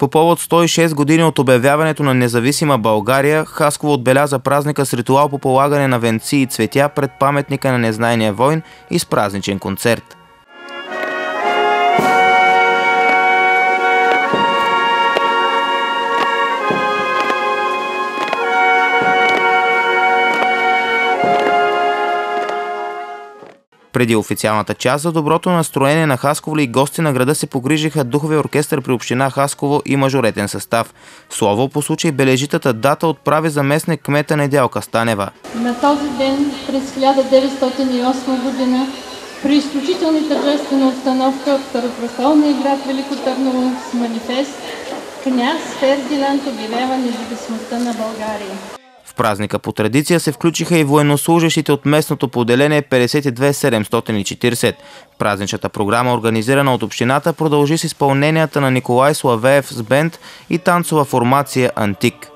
По повод 106 години от обявяването на независима България, Хасково отбеляза празника с ритуал по полагане на венци и цветя пред паметника на незнайния войн и с празничен концерт. Преди официалната част за доброто настроение на Хасково и гости на града се погрижиха духовия оркестър при община Хасково и мажоретен състав. Слово по случай бележитата дата отправи заместник кмета Недялка Станева. На този ден през 1908 година при изключителни тържествена установка в Старопрестолния град Велико Търново с манифест княз Фердинанд обявява независимостта на България празника по традиция се включиха и военнослужащите от местното поделение 52740. Празничната програма, организирана от общината, продължи с изпълненията на Николай Славеев с бенд и танцова формация Антик.